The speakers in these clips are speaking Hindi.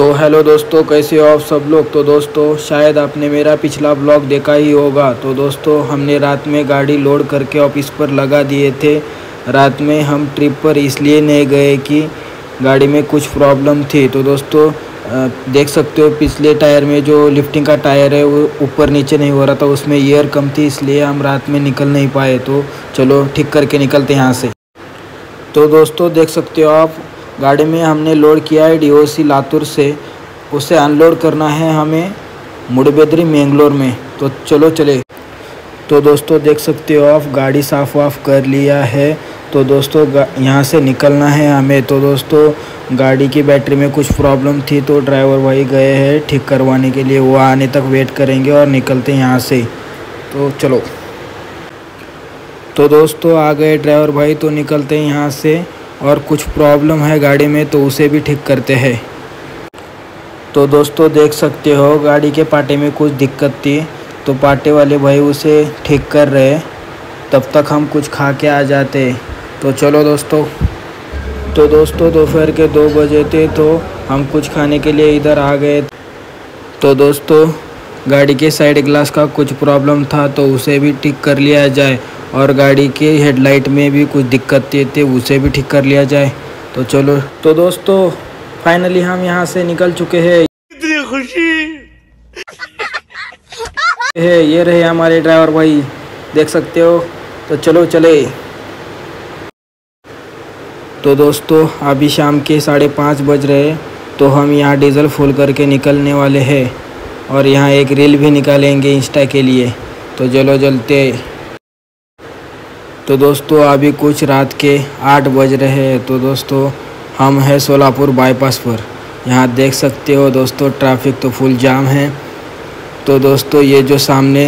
तो हेलो दोस्तों, कैसे हो आप सब लोग? तो दोस्तों, शायद आपने मेरा पिछला ब्लॉग देखा ही होगा। तो दोस्तों, हमने रात में गाड़ी लोड करके ऑफ़िस पर लगा दिए थे। रात में हम ट्रिप पर इसलिए नहीं गए कि गाड़ी में कुछ प्रॉब्लम थी। तो दोस्तों देख सकते हो, पिछले टायर में जो लिफ्टिंग का टायर है, वो ऊपर नीचे नहीं हो रहा था, उसमें एयर कम थी, इसलिए हम रात में निकल नहीं पाए। तो चलो, ठीक करके निकलते यहाँ से। तो दोस्तों, देख सकते हो आप गाड़ी में हमने लोड किया है डीओसी लातूर से। उसे अनलोड करना है हमें मुड़बेदरी मैंगलोर में। तो चलो चले। तो दोस्तों, देख सकते हो आप, गाड़ी साफ़ वाफ कर लिया है। तो दोस्तों यहाँ से निकलना है हमें। तो दोस्तों, गाड़ी की बैटरी में कुछ प्रॉब्लम थी तो ड्राइवर भाई गए हैं ठीक करवाने के लिए। वो आने तक वेट करेंगे और निकलते हैं यहाँ से। तो चलो। तो दोस्तों, आ गए ड्राइवर भाई तो निकलते हैं यहाँ से। और कुछ प्रॉब्लम है गाड़ी में तो उसे भी ठीक करते हैं। तो दोस्तों, देख सकते हो, गाड़ी के पाटे में कुछ दिक्कत थी तो पाटे वाले भाई उसे ठीक कर रहे तब तक हम कुछ खा के आ जाते तो चलो दोस्तों तो दोस्तों, दोपहर के दो बजे थे तो हम कुछ खाने के लिए इधर आ गए। तो दोस्तों, गाड़ी के साइड ग्लास का कुछ प्रॉब्लम था तो उसे भी ठीक कर लिया जाए। और गाड़ी के हेडलाइट में भी कुछ दिक्कत थी उसे भी ठीक कर लिया जाए। तो चलो। तो दोस्तों फाइनली हम यहाँ से निकल चुके हैं। इतनी खुशी। है ये रहे हमारे ड्राइवर भाई। देख सकते हो? तो चलो चले। तो दोस्तों अभी शाम के साढ़े पाँच बज रहे तो हम यहाँ डीज़ल फुल करके निकलने वाले हैं और यहाँ एक रील भी निकालेंगे इंस्टा के लिए। तो चलो जलते तो दोस्तों अभी कुछ रात के आठ बज रहे हैं। तो दोस्तों हम हैं सोलापुर बाईपास पर। यहाँ देख सकते हो दोस्तों ट्रैफ़िक तो फुल जाम है। तो दोस्तों ये जो सामने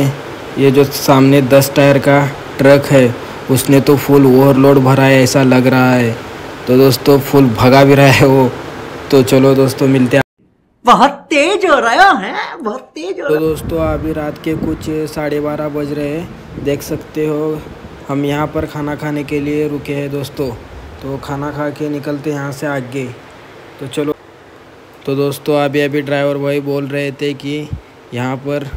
ये जो सामने दस टायर का ट्रक है उसने तो फुल ओवरलोड भरा है ऐसा लग रहा है। तो दोस्तों फुल भगा भी रहा है वो। तो चलो दोस्तों मिलते हैं। बहुत तेज हो रहा है बहुत तेज हो तो दोस्तों अभी रात के कुछ साढ़े बारह बज रहे हैं। देख सकते हो हम यहाँ पर खाना खाने के लिए रुके हैं दोस्तों। तो खाना खा के निकलते यहाँ से आगे। तो चलो। तो दोस्तों अभी अभी ड्राइवर भाई बोल रहे थे कि यहाँ पर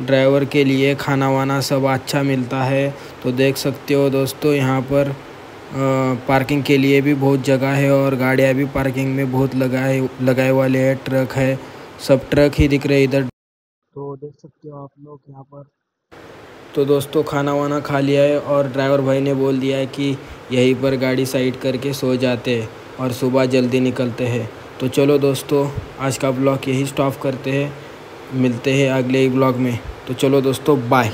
ड्राइवर के लिए खाना वाना सब अच्छा मिलता है। तो देख सकते हो दोस्तों यहाँ पर आ, पार्किंग के लिए भी बहुत जगह है और गाड़ियाँ भी पार्किंग में बहुत लगाए लगाए वाले हैं ट्रक है। सब ट्रक ही दिख रहे इधर। तो देख सकते हो आप लोग यहाँ पर तो दोस्तों खाना वाना खा लिया है और ड्राइवर भाई ने बोल दिया है कि यहीं पर गाड़ी साइड करके सो जाते हैं और सुबह जल्दी निकलते हैं। तो चलो दोस्तों, आज का ब्लॉग यही स्टॉप करते हैं। मिलते हैं अगले ही ब्लॉग में। तो चलो दोस्तों बाय